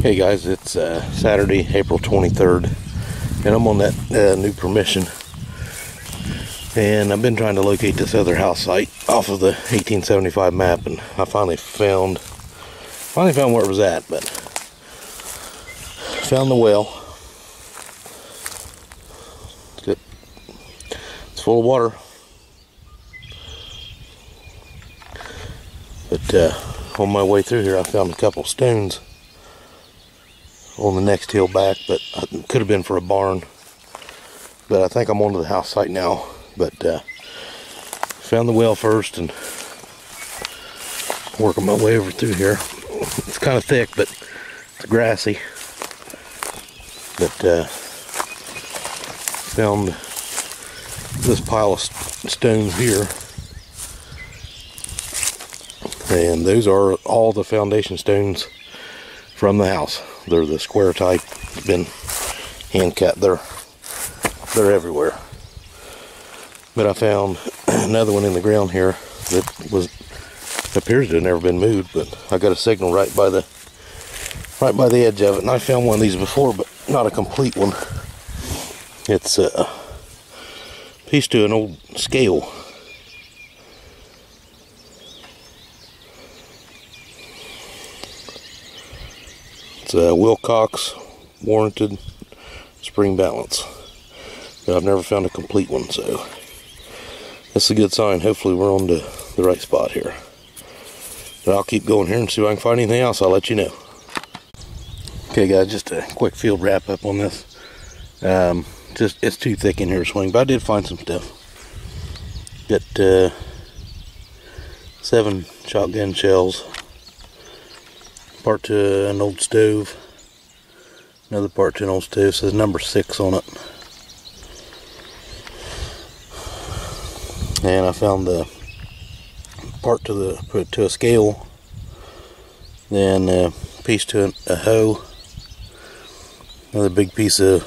Hey guys, it's uh, Saturday, April 23rd, and I'm on that uh, new permission. And I've been trying to locate this other house site off of the 1875 map, and I finally found, finally found where it was at, but found the well. It's, full of water. But uh, on my way through here, I found a couple stones on the next hill back, but could have been for a barn. But I think I'm onto the house site now. But uh, found the well first and working my way over through here. It's kind of thick, but it's grassy. But uh, found this pile of stones here. And those are all the foundation stones from the house. They're the square type. Been hand cut. They're they're everywhere. But I found another one in the ground here that was appears to have never been moved, but I got a signal right by the right by the edge of it, and I found one of these before, but not a complete one. It's uh, a piece to an old scale. It's a Wilcox warranted spring balance. But I've never found a complete one, so that's a good sign. Hopefully we're on the, the right spot here. But I'll keep going here and see if I can find anything else. I'll let you know. Okay guys, just a quick field wrap up on this. Um, just It's too thick in here to swing, but I did find some stuff. Got uh, seven shotgun shells, part to an old stove. Another part to an old stove says number six on it. And I found the part to the put to a scale. Then a piece to a, a hoe. Another big piece of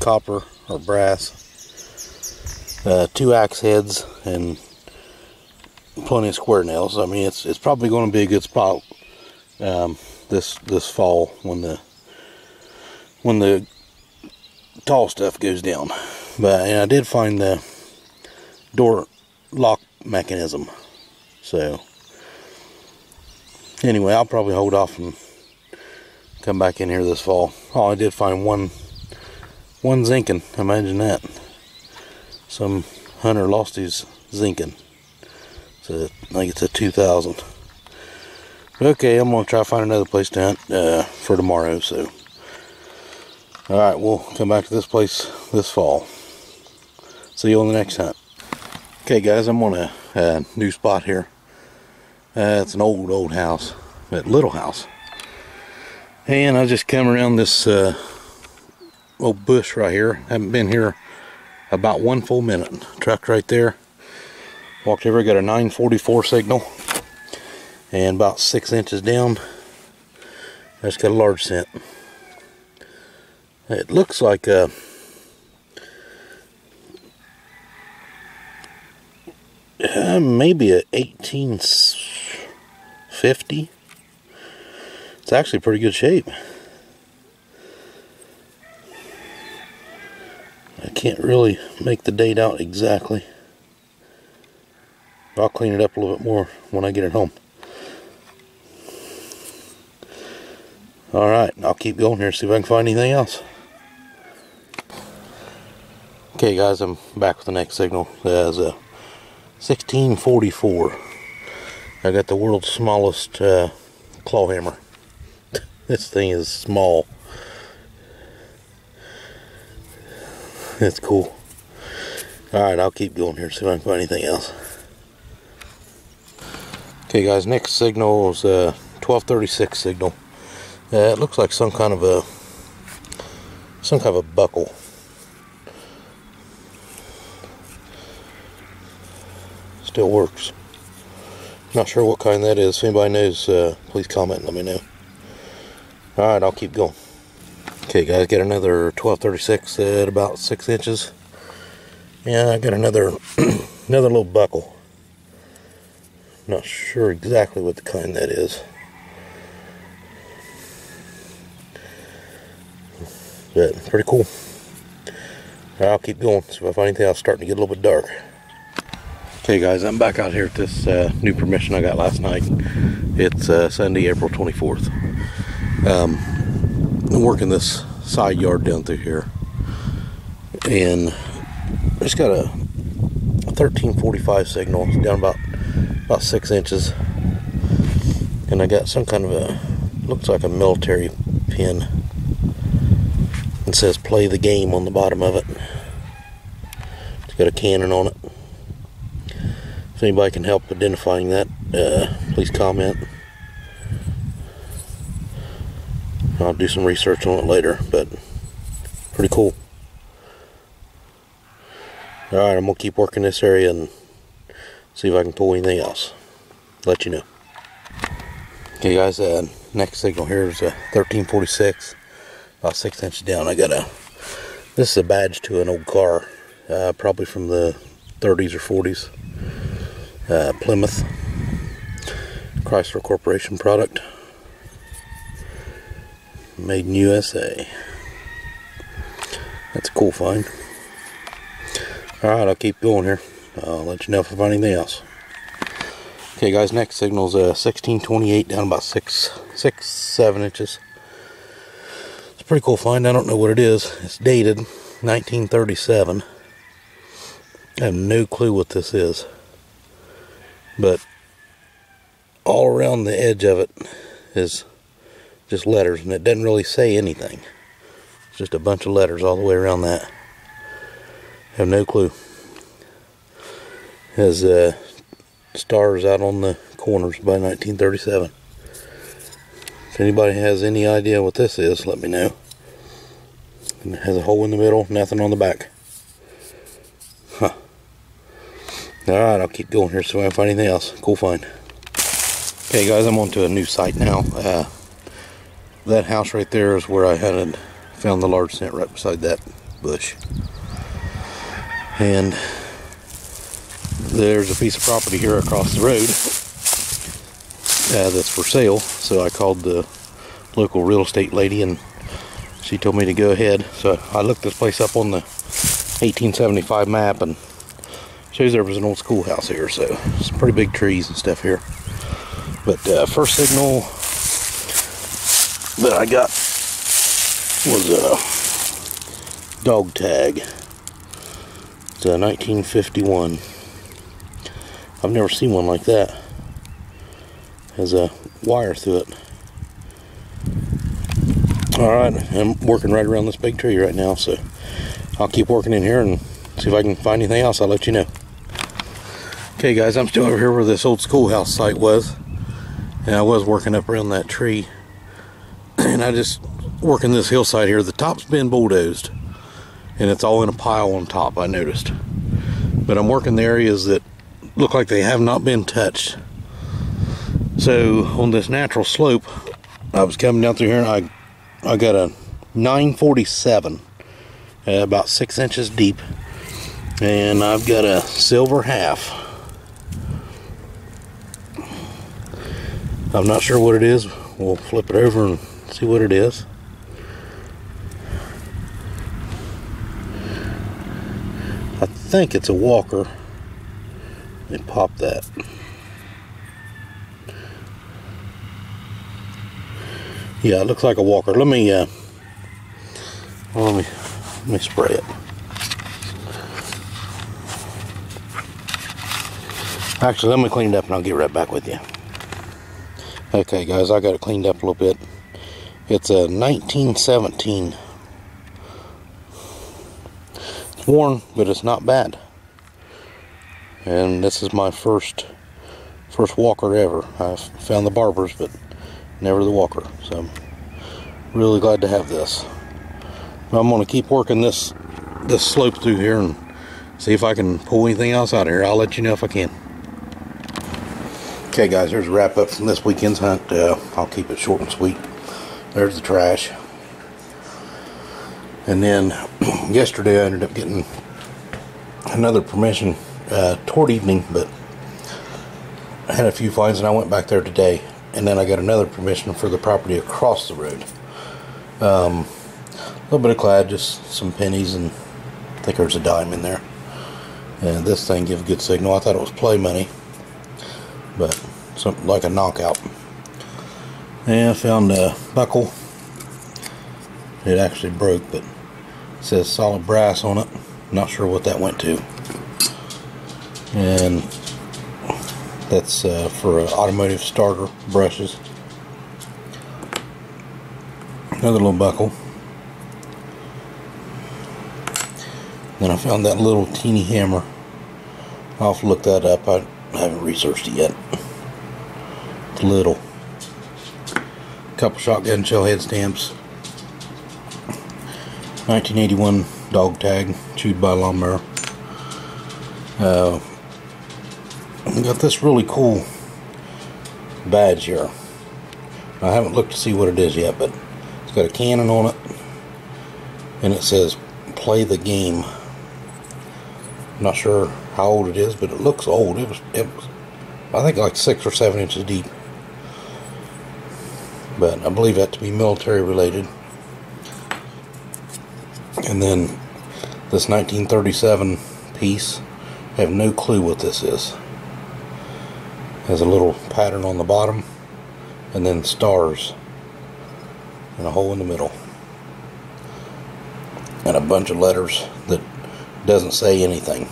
copper or brass. Uh, two axe heads and plenty of square nails. I mean, it's it's probably going to be a good spot um, this this fall when the when the tall stuff goes down. But I did find the door lock mechanism. So anyway, I'll probably hold off and come back in here this fall. Oh, I did find one one zincoln. Imagine that. Some hunter lost his zincoln. So I think it's a 2000. Okay, I'm gonna try to find another place to hunt uh, for tomorrow. So, all right, we'll come back to this place this fall. See you on the next hunt. Okay, guys, I'm on a, a new spot here. Uh, it's an old, old house, that little house, and I just come around this uh, old bush right here. Haven't been here about one full minute. Truck right there. Walked over, got a 944 signal and about six inches down that's got a large cent. It looks like a uh, maybe a 1850 it's actually pretty good shape. I can't really make the date out exactly. I'll clean it up a little bit more when I get it home Alright, I'll keep going here, see if I can find anything else. Okay guys, I'm back with the next signal. There's a 1644. I got the world's smallest uh, claw hammer. this thing is small. That's cool. Alright, I'll keep going here, see if I can find anything else. Okay guys, next signal is a 1236 signal. Yeah, it looks like some kind of a some kind of a buckle. Still works. Not sure what kind that is. If anybody knows, uh, please comment and let me know. Alright, I'll keep going. Okay guys, get another 1236 at about 6 inches. Yeah, I got another another little buckle. Not sure exactly what the kind that is. But pretty cool. I'll keep going. See if I anything else starting to get a little bit dark. Okay guys, I'm back out here at this uh, new permission I got last night. It's uh, Sunday, April 24th. Um, I'm working this side yard down through here. And I just got a, a 1345 signal down about about six inches. And I got some kind of a looks like a military pin. It says play the game on the bottom of it. It's got a cannon on it. If anybody can help identifying that, uh, please comment. I'll do some research on it later, but pretty cool. Alright, I'm going to keep working this area and see if I can pull anything else. Let you know. Okay guys, uh, next signal here is a 1346, about 6 inches down. I got a, this is a badge to an old car, uh, probably from the 30s or 40s uh, Plymouth Chrysler Corporation product. Made in USA that's a cool find. Alright I'll keep going here. I'll let you know if I find anything else. Okay guys next signal is a 1628 down about six six seven inches pretty cool find. I don't know what it is. It's dated 1937 I have no clue what this is. But all around the edge of it is just letters and it doesn't really say anything. It's just a bunch of letters all the way around that. I have no clue. Has uh, stars out on the corners by 1937 anybody has any idea what this is let me know and it has a hole in the middle nothing on the back Huh. Alright, I'll keep going here so I find anything else. Cool find. Okay guys, I'm on to a new site now. Uh, that house right there is where I had found the large cent right beside that bush. And there's a piece of property here across the road uh, that's for sale. So I called the local real estate lady and she told me to go ahead. So I looked this place up on the 1875 map and shows there was an old schoolhouse here, so some pretty big trees and stuff here. But uh, first signal that I got was a dog tag. It's a 1951. I've never seen one like that. Has a wire through it. Alright, I'm working right around this big tree right now, so I'll keep working in here and see if I can find anything else. I'll let you know. Okay guys, I'm still over here where this old schoolhouse site was. And I was working up around that tree. And I just working this hillside here. The top's been bulldozed. And it's all in a pile on top, I noticed. But I'm working the areas that look like they have not been touched. So on this natural slope, I was coming down through here and I I got a 947 uh, about six inches deep and I've got a silver half I'm not sure what it is. We'll flip it over and see what it is. I think it's a walker. Let me pop that. Yeah, it looks like a walker. Let me uh, let me let me spray it. Actually, let me clean it up and I'll get right back with you. Okay guys, I got it cleaned up a little bit. It's a 1917. It's worn, but it's not bad. And this is my first first walker ever. I found the barbers, but never the walker. So really glad to have this. I'm going to keep working this this slope through here and see if I can pull anything else out of here. I'll let you know if I can. Okay guys, there's a wrap up from this weekend's hunt. Uh, I'll keep it short and sweet. There's the trash. And then yesterday I ended up getting another permission uh, toward evening, but I had a few finds and I went back there today. And then I got another permission for the property across the road. Um, little bit of clad, just some pennies, and I think there's a dime in there. And this thing gives a good signal. I thought it was play money, but something like a knockout. And I found a buckle. It actually broke, but it says solid brass on it. Not sure what that went to. And that's uh, for automotive starter brushes. Another little buckle. Then I found that little teeny hammer. I'll have to look that up. I haven't researched it yet. It's little. Couple shotgun shell head stamps. 1981 dog tag chewed by a lawnmower. Uh, got this really cool badge here. I haven't looked to see what it is yet, but it's got a cannon on it, and it says "Play the game." I'm not sure how old it is, but it looks old. It was, it was, I think, like six or seven inches deep. But I believe that to be military related. And then this 1937 piece, I have no clue what this is. Has a little pattern on the bottom, and then stars, and a hole in the middle, and a bunch of letters that doesn't say anything.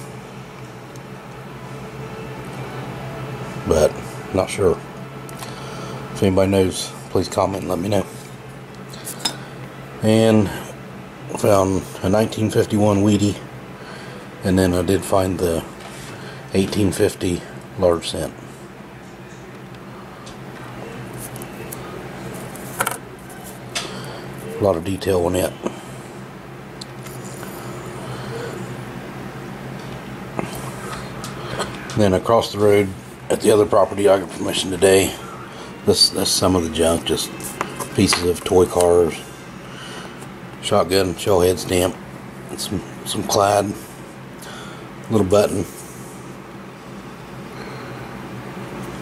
But not sure. If anybody knows, please comment and let me know. And found a 1951 Wheatie, and then I did find the 1850 large cent. A lot of detail on it. Then across the road at the other property I got permission today. This that's some of the junk, just pieces of toy cars, shotgun, shell head stamp, some some clad, little button,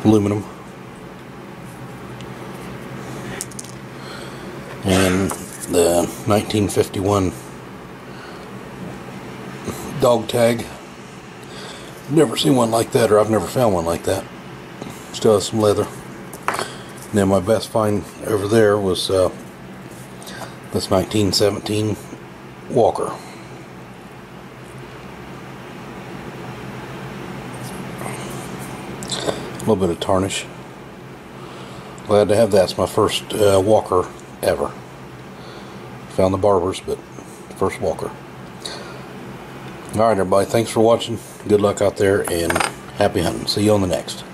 aluminum, and the 1951 dog tag. Never seen one like that, or I've never found one like that. Still has some leather. Then my best find over there was uh, this 1917 Walker. A little bit of tarnish. Glad to have that. It's my first uh, Walker ever. Found the barbers, but first Walker. Alright everybody, thanks for watching. Good luck out there and happy hunting. See you on the next.